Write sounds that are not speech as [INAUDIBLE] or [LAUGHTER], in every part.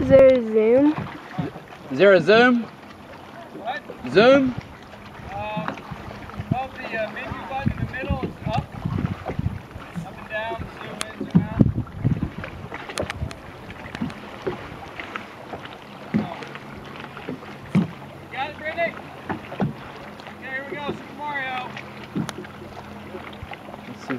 Is there a zoom? Is there a zoom? What? Zoom? Um, above the uh, menu button in the middle, it's up. Up and down, zoom in, zoom out. Oh. Got it, Brittany? Okay, here we go, Super Mario. Let's see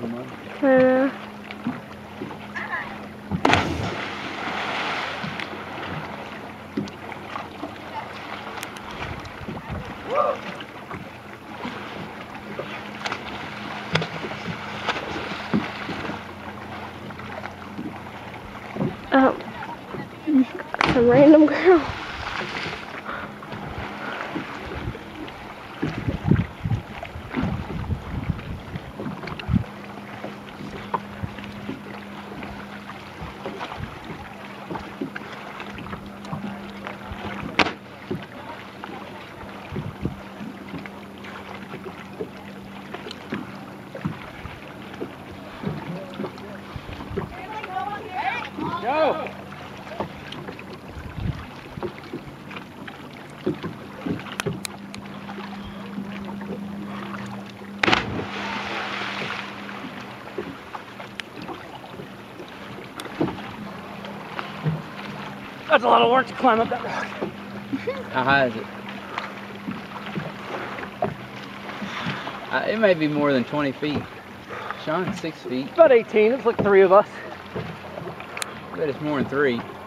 don't. Oh, some random girl. Go! That's a lot of work to climb up that rock. [LAUGHS] How high is it? Uh, it may be more than 20 feet. Sean's six feet. About 18. It's like three of us. Bet it's more than three.